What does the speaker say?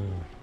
Hmm.